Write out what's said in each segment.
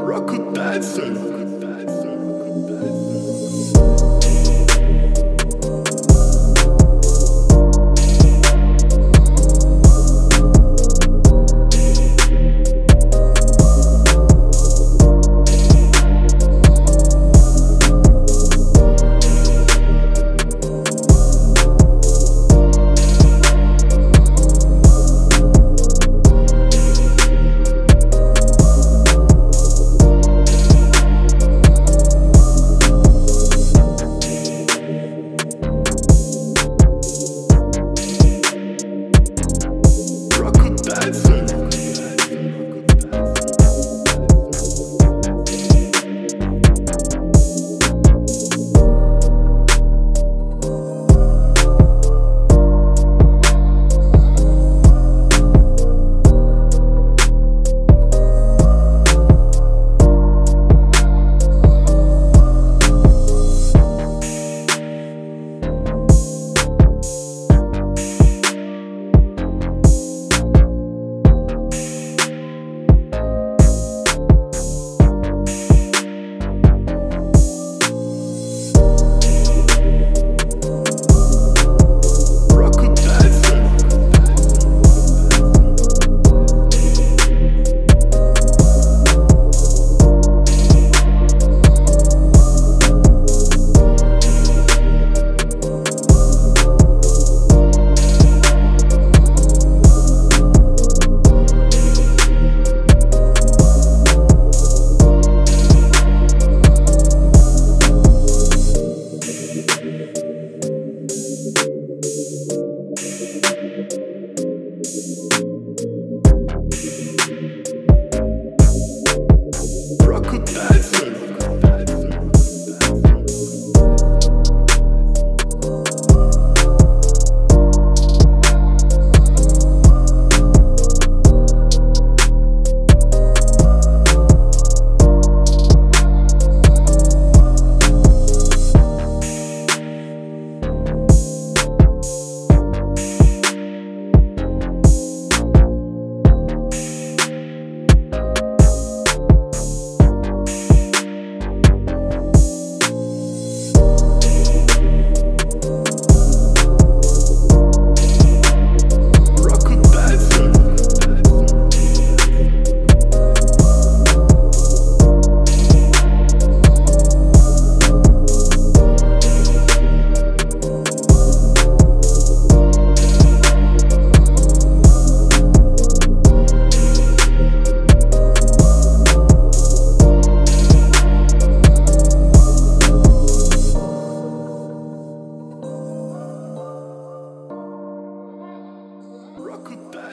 Rock dancer.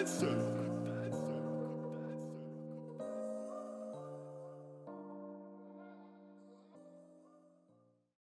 listen.